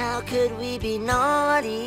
How could we be naughty?